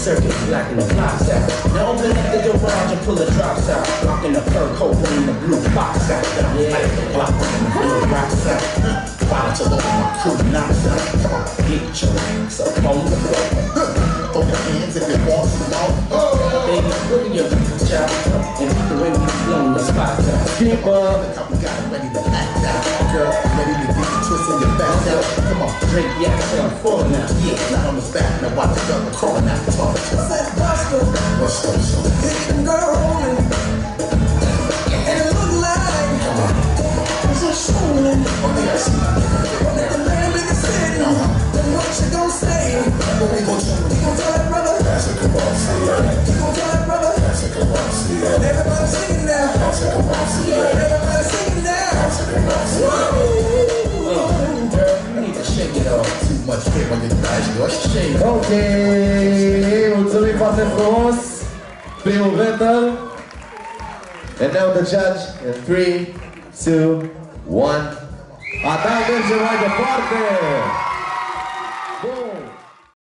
circuit, blacking the out. Now open up the garage and pull the drops out. Rocking the fur coat, bringing the blue box out. Yeah, Block bringing the blue rocks out. To over my crew knocks out. Get your ass up on the floor. throw your hands if you want some more. Baby, look at your child. And the way we blown the spots out. Keep up. We got it ready to act out. Girl, ready to get you twisting your back out. Come on, Drake, yeah, I'm full now. yeah, flat on his back. Now watch the gun crawling out the top. Said Buster, What's up, son? A swollen. Oh, I see. Let the man in the city. Then what you gon' say? What we gon' do? You gon' tell that brother? That's a Kavasi, You gon' tell that brother? That's a Kavasi, Everybody singing now. That's a Kavasi, Everybody singing now. That's a Kavasi. Girl, you need to shake it off. Too much hair on your thighs, you're Shake. Ok, mulțumim foarte frumos. Primul battle. And now the judge in 3, 2, one. Atal merge mai departe!